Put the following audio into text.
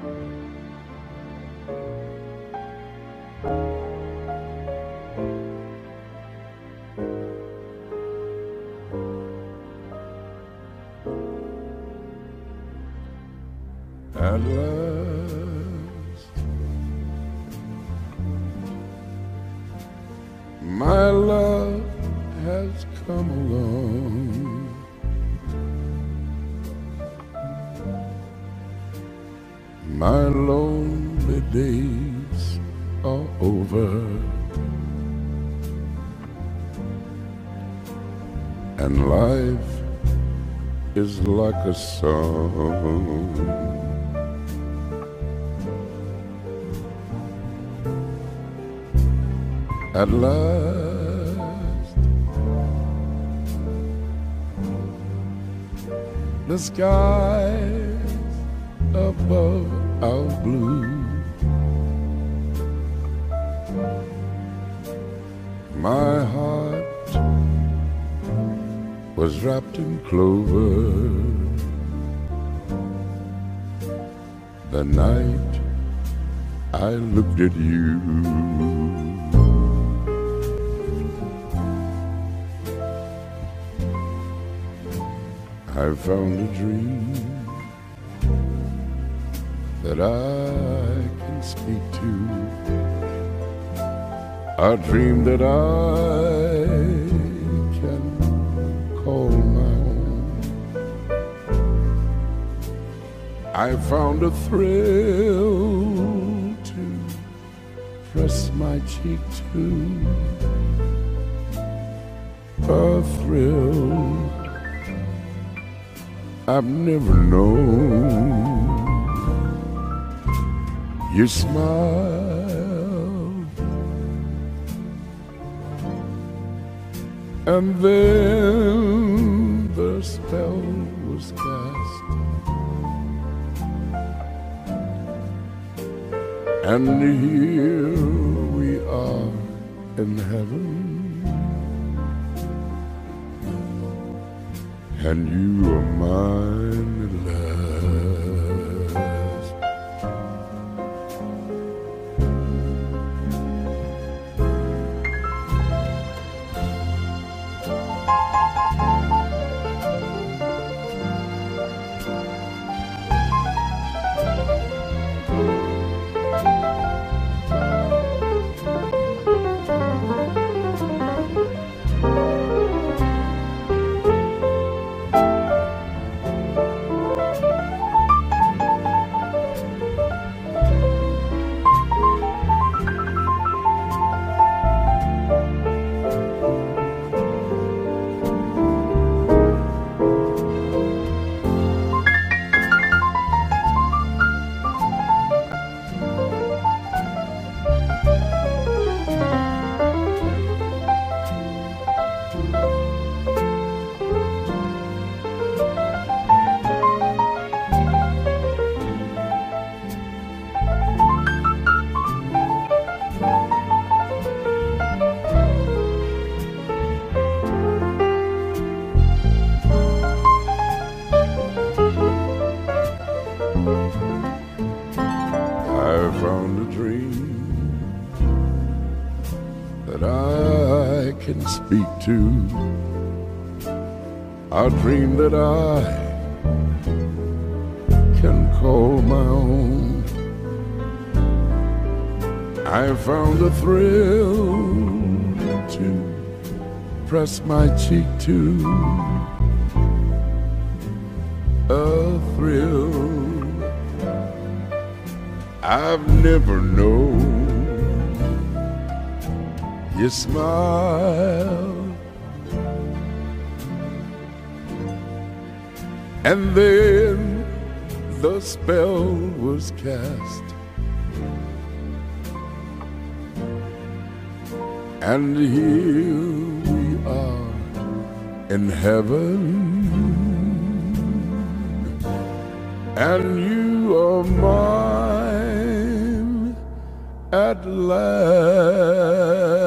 At last, my love has come along. My lonely days are over. And life is like a song. at last. The skies above are blue. My heart was wrapped in clover. The night I looked at you. I found a dream that I can speak to, a dream that I can call my own. I found a thrill to press my cheek to, a thrill I've never known. You smile, and then the spell was cast, and here we are in heaven. and you are mine at that I can speak to, a dream that I can call my own. I found a thrill to press my cheek to, a thrill I've never known. You smile, and then the spell was cast, and here we are in heaven, and you are mine at last.